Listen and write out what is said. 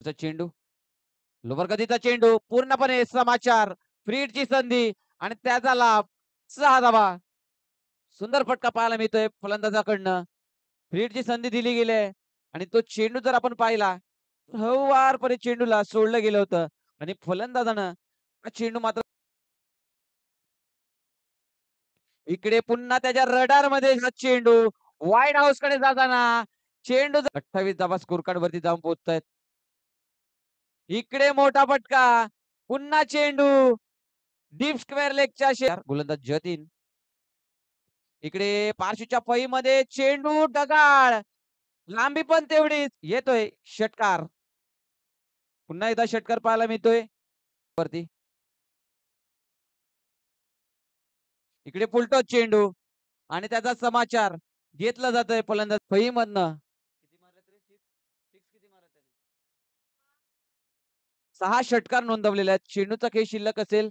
चा चेंडू? लोवर गतीचा चेंडू पूर्णपणे समाचार फ्रीडची संधी आणि त्याचा लाभ सहा धावा सुंदर फटका पाहायला मिळतोय फलंदाजाकडनं. फ्रीडची संधी दिली गेली आणि तो चेंडू जर आपण पाहिला हवारपणे चेंडूला सोडलं गेलं होतं आणि फलंदाजानं चेंडू मात्र इकडे पुन्हा त्याच्या रडारमध्ये हा चेंडू. व्हाईट हाऊसकडे जाताना चेंडू अठ्ठावीस धाबा स्कोर कार्ड वरती जाऊन पोहोचतायत इकडे मोठा फटका. पुन्हा चेंडू. डीप स्क्वेअर लेगच्या शेर गोलंदाज जतीन. इकडे पार्श्वच्या फळी मध्ये चेंडू डगाळ लांबी पण तेवढीच. येतोय षटकार. पुन्हा एकदा षटकार पाहायला मिळतोय. वरती. इकडे फुलटो चेंडू. आणि त्याचा समाचार. घेतला जातोय फलंदाज फळी मधनं सहा षटकार नोंदवलेले आहेत. चेंडूचा खेळ शिल्लक असेल